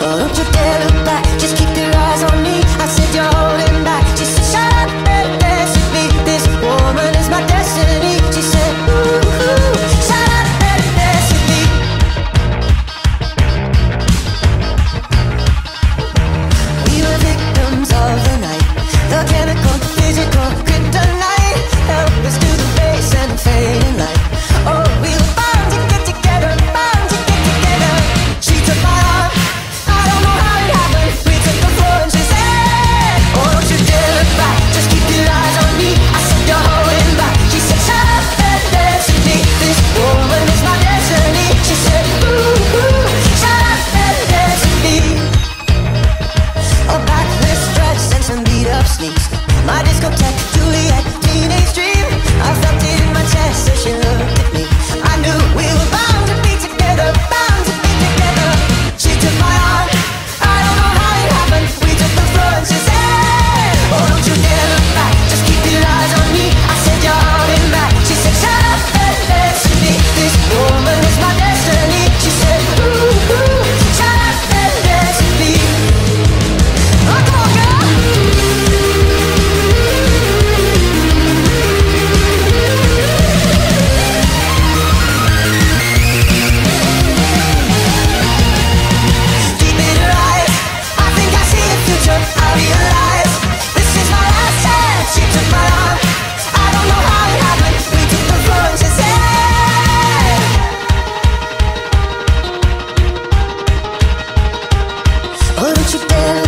Don't you dare look back, just keep your you on